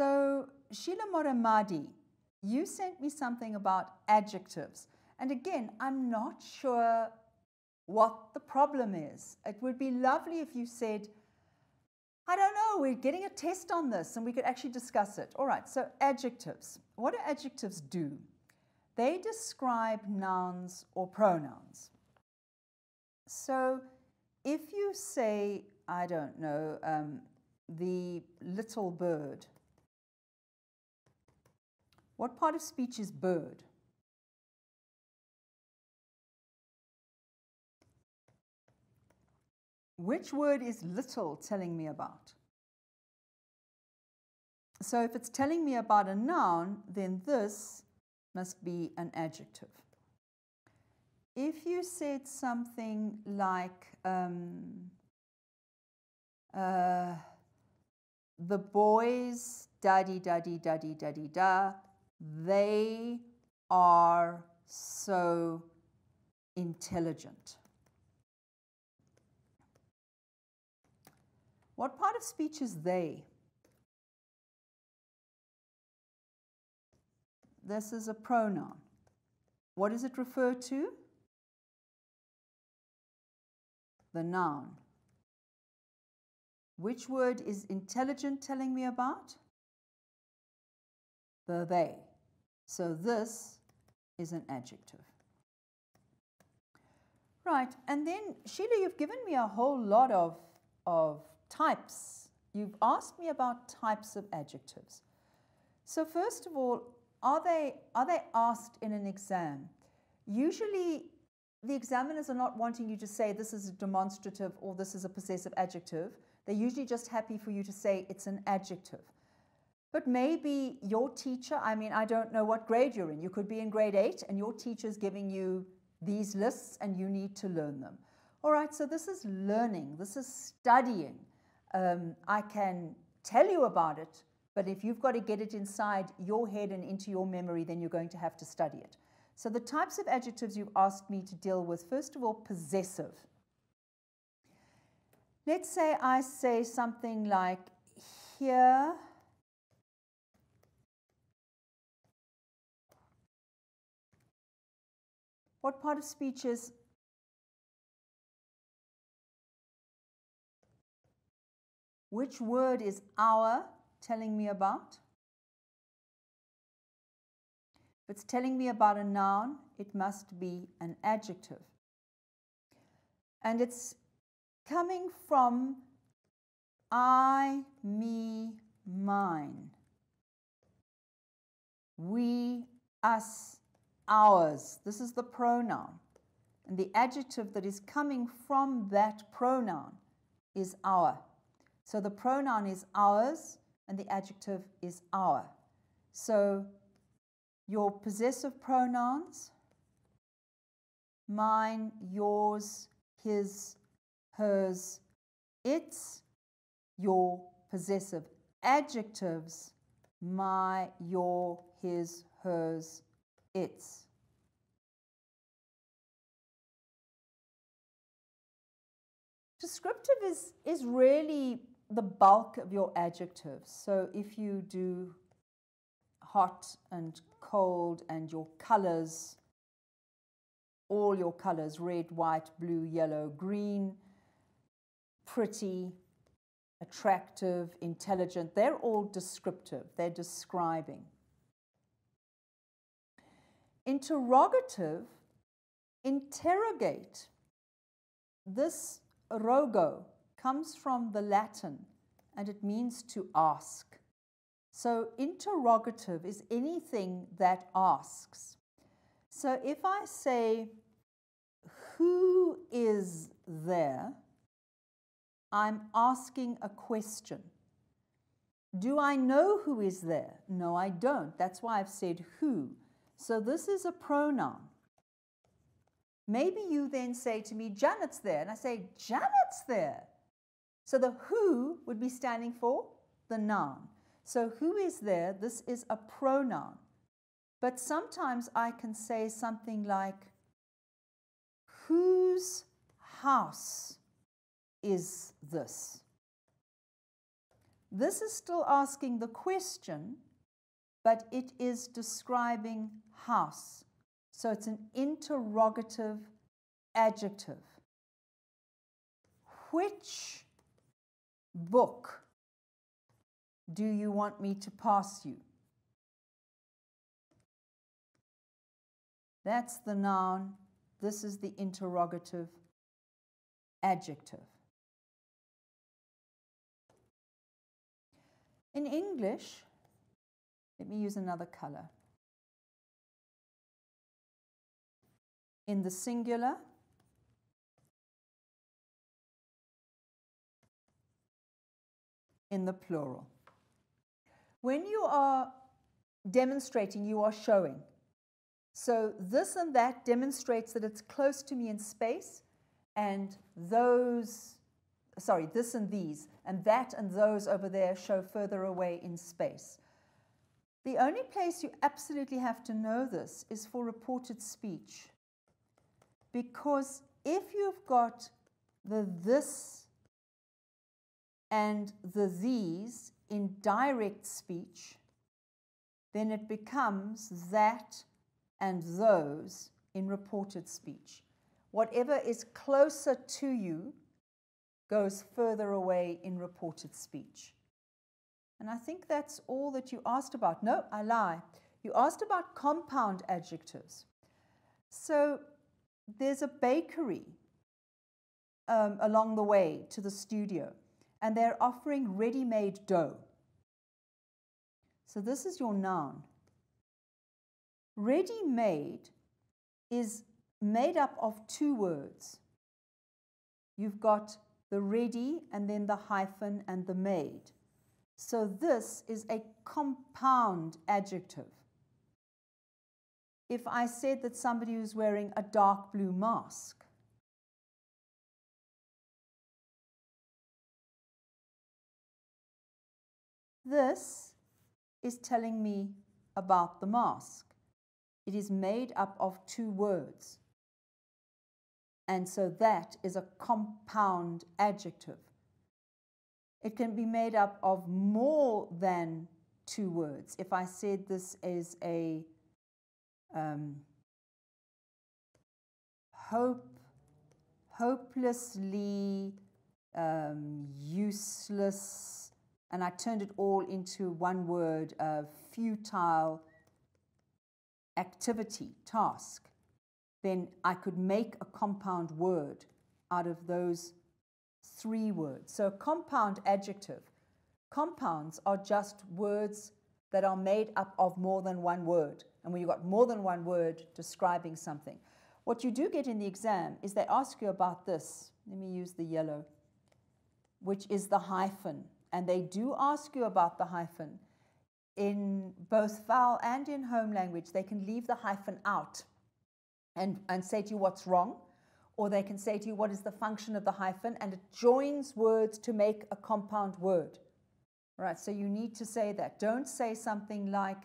So, Sheila Moramadi, you sent me something about adjectives. And again, I'm not sure what the problem is. It would be lovely if you said, I don't know, we're getting a test on this and we could actually discuss it. All right, so adjectives. What do adjectives do? They describe nouns or pronouns. So if you say, I don't know, um, the little bird, what part of speech is bird? Which word is little telling me about? So if it's telling me about a noun, then this must be an adjective. If you said something like, um, uh, the boys, daddy, daddy, daddy, daddy, da they are so intelligent. What part of speech is they? This is a pronoun. What does it refer to? The noun. Which word is intelligent telling me about? The they. So this is an adjective. Right, and then Sheila, you've given me a whole lot of, of types. You've asked me about types of adjectives. So first of all, are they, are they asked in an exam? Usually the examiners are not wanting you to say this is a demonstrative or this is a possessive adjective. They're usually just happy for you to say it's an adjective. But maybe your teacher, I mean, I don't know what grade you're in. You could be in grade eight and your teacher's giving you these lists and you need to learn them. All right, so this is learning, this is studying. Um, I can tell you about it, but if you've got to get it inside your head and into your memory, then you're going to have to study it. So the types of adjectives you've asked me to deal with, first of all, possessive. Let's say I say something like, here What part of speech is Which word is our telling me about? If it's telling me about a noun, it must be an adjective. And it's coming from I, me, mine. We, us, ours. This is the pronoun. And the adjective that is coming from that pronoun is our. So the pronoun is ours and the adjective is our. So your possessive pronouns, mine, yours, his, hers, its, your possessive adjectives, my, your, his, hers, its. Descriptive is, is really the bulk of your adjectives. So if you do hot and cold and your colors, all your colors, red, white, blue, yellow, green, pretty, attractive, intelligent, they're all descriptive. They're describing. Interrogative, interrogate. This rogo comes from the Latin and it means to ask. So interrogative is anything that asks. So if I say, who is there? I'm asking a question. Do I know who is there? No, I don't. That's why I've said who. So this is a pronoun. Maybe you then say to me, Janet's there. And I say, Janet's there. So the who would be standing for the noun. So who is there? This is a pronoun. But sometimes I can say something like, whose house is this? This is still asking the question, but it is describing house. So it's an interrogative adjective. Which book do you want me to pass you? That's the noun. This is the interrogative adjective. In English, let me use another color. In the singular, in the plural. When you are demonstrating, you are showing. So this and that demonstrates that it's close to me in space, and those, sorry, this and these, and that and those over there show further away in space. The only place you absolutely have to know this is for reported speech. Because if you've got the this and the these in direct speech, then it becomes that and those in reported speech. Whatever is closer to you goes further away in reported speech. And I think that's all that you asked about. No, I lie. You asked about compound adjectives. So there's a bakery um, along the way to the studio, and they're offering ready made dough. So this is your noun. Ready made is made up of two words. You've got the ready and then the hyphen and the made. So this is a compound adjective. If I said that somebody was wearing a dark blue mask, this is telling me about the mask. It is made up of two words. And so that is a compound adjective. It can be made up of more than two words. If I said this is a um, hope, hopelessly um, useless, and I turned it all into one word, uh, futile activity, task, then I could make a compound word out of those three words. So, compound adjective. Compounds are just words that are made up of more than one word. And when you've got more than one word describing something, what you do get in the exam is they ask you about this. Let me use the yellow, which is the hyphen. And they do ask you about the hyphen in both FAL and in home language, they can leave the hyphen out and, and say to you what's wrong, or they can say to you what is the function of the hyphen, and it joins words to make a compound word. Right, so you need to say that. Don't say something like,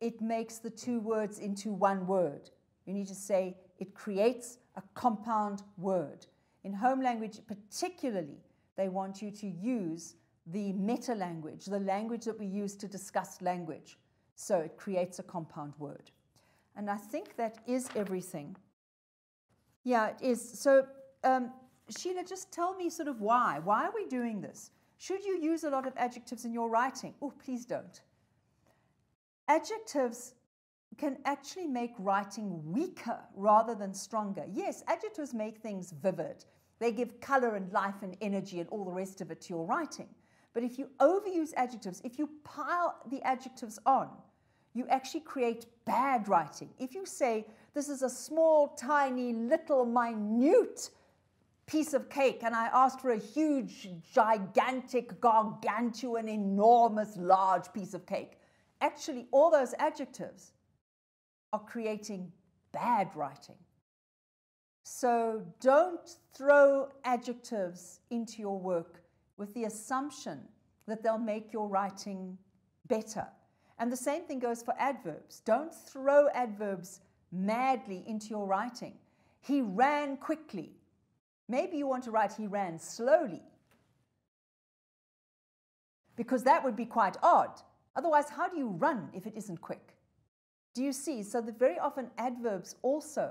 it makes the two words into one word. You need to say, it creates a compound word. In home language, particularly, they want you to use the meta language, the language that we use to discuss language. So it creates a compound word. And I think that is everything. Yeah, it is. So, um, Sheila, just tell me sort of why. Why are we doing this? Should you use a lot of adjectives in your writing? Oh, please don't. Adjectives can actually make writing weaker rather than stronger. Yes, adjectives make things vivid. They give color and life and energy and all the rest of it to your writing. But if you overuse adjectives, if you pile the adjectives on, you actually create bad writing. If you say, this is a small, tiny, little, minute piece of cake, and I asked for a huge, gigantic, gargantuan, enormous, large piece of cake, actually, all those adjectives are creating bad writing. So don't throw adjectives into your work with the assumption that they'll make your writing better. And the same thing goes for adverbs. Don't throw adverbs madly into your writing. He ran quickly. Maybe you want to write he ran slowly. because that would be quite odd. Otherwise, how do you run if it isn't quick? Do you see? So, the very often adverbs also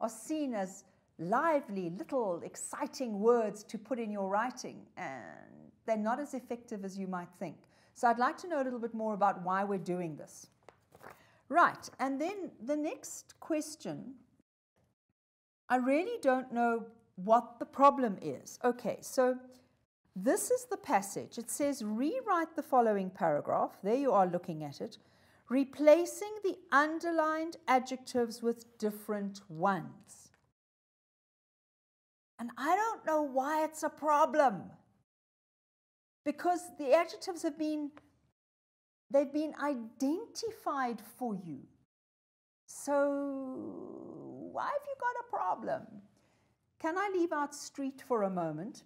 are seen as lively, little, exciting words to put in your writing, and they're not as effective as you might think. So, I'd like to know a little bit more about why we're doing this. Right, and then the next question I really don't know what the problem is. Okay, so this is the passage. It says, rewrite the following paragraph. There you are looking at it. Replacing the underlined adjectives with different ones. And I don't know why it's a problem. Because the adjectives have been they've been identified for you. So why have you got a problem? Can I leave out street for a moment?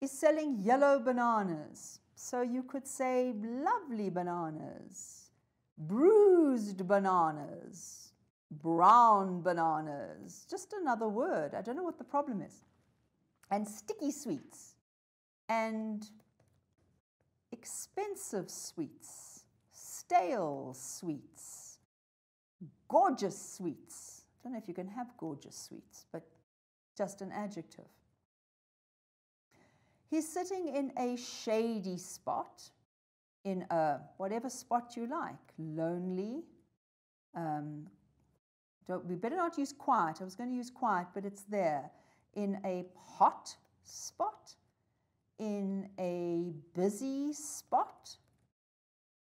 Is selling yellow bananas. So you could say lovely bananas, bruised bananas, brown bananas. Just another word. I don't know what the problem is. And sticky sweets and expensive sweets, stale sweets, gorgeous sweets. I don't know if you can have gorgeous sweets, but just an adjective. He's sitting in a shady spot, in a whatever spot you like, lonely. Um, we better not use quiet. I was going to use quiet, but it's there. In a hot spot, in a busy spot,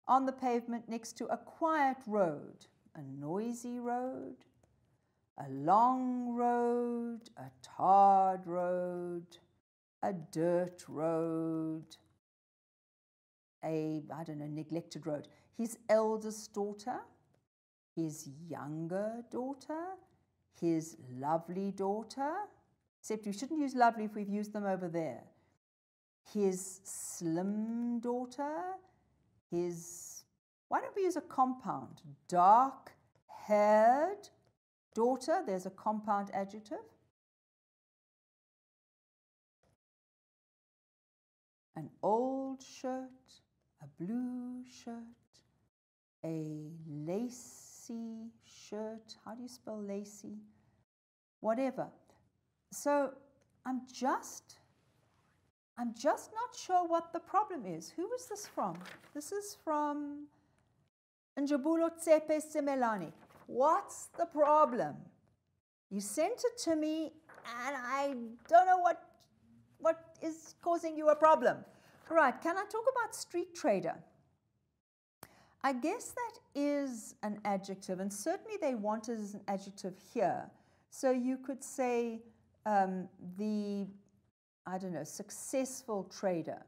on the pavement next to a quiet road, a noisy road, a long road, a tarred road, a dirt road, a, I don't know, neglected road. His eldest daughter, his younger daughter, his lovely daughter, except we shouldn't use lovely if we've used them over there. His slim daughter, his, why don't we use a compound? Dark haired daughter, there's a compound adjective. an old shirt, a blue shirt, a lacy shirt. How do you spell lacy? Whatever. So I'm just, I'm just not sure what the problem is. Who is this from? This is from Njabulo Tsepe Simelani. What's the problem? You sent it to me and I don't know what what is causing you a problem? Right, can I talk about street trader? I guess that is an adjective, and certainly they want it as an adjective here. So you could say um, the, I don't know, successful trader.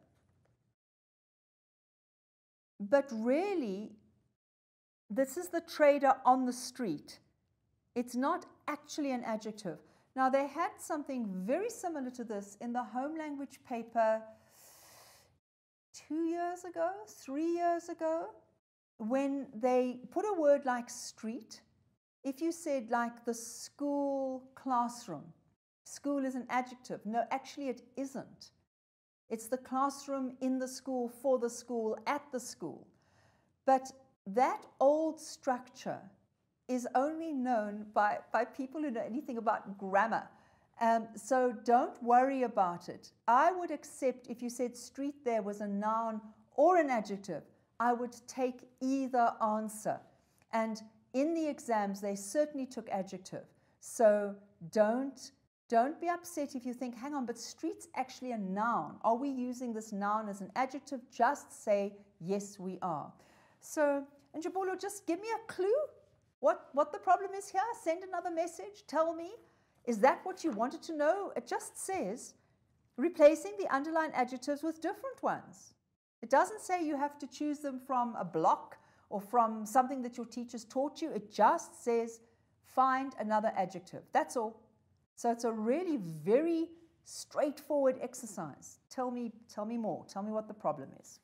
But really, this is the trader on the street. It's not actually an adjective. Now, they had something very similar to this in the home language paper two years ago, three years ago, when they put a word like street. If you said like the school classroom, school is an adjective. No, actually, it isn't. It's the classroom in the school, for the school, at the school. But that old structure is only known by, by people who know anything about grammar. Um, so don't worry about it. I would accept if you said street there was a noun or an adjective, I would take either answer. And in the exams, they certainly took adjective. So don't, don't be upset if you think, hang on, but street's actually a noun. Are we using this noun as an adjective? Just say, yes, we are. So, Njabulo, just give me a clue what, what the problem is here? Send another message. Tell me. Is that what you wanted to know? It just says replacing the underlined adjectives with different ones. It doesn't say you have to choose them from a block or from something that your teachers taught you. It just says find another adjective. That's all. So it's a really very straightforward exercise. Tell me, tell me more. Tell me what the problem is.